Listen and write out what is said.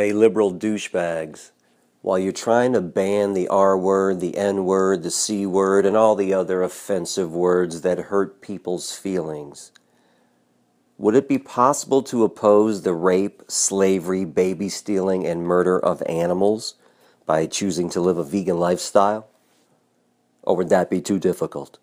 Hey, liberal douchebags, while you're trying to ban the R word, the N word, the C word, and all the other offensive words that hurt people's feelings, would it be possible to oppose the rape, slavery, baby stealing, and murder of animals by choosing to live a vegan lifestyle? Or would that be too difficult?